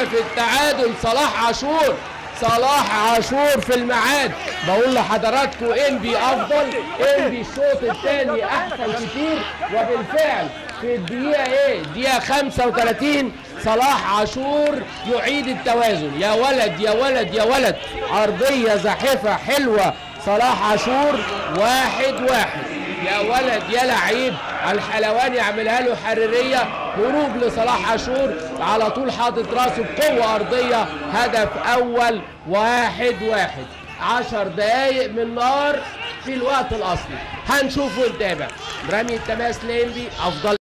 هدف التعادل صلاح عاشور. صلاح عاشور في الميعاد. بقول لحضراتكم انبي أفضل انبي الشوط الثاني أحسن كتير. وبالفعل في الدقيقة إيه؟ دقيقة 35 صلاح عاشور يعيد التوازن. يا ولد يا ولد يا ولد. عرضية زاحفة حلوة. صلاح عاشور واحد واحد. يا ولد يا لعيب. الحلواني يعملها له حريرية هروب لصلاح عاشور. على طول حاطط راسه بقوة أرضية. هدف أول واحد واحد. عشر دقايق من نار في الوقت الأصلي. هنشوف ونتابع. رمي التماس لينبي أفضل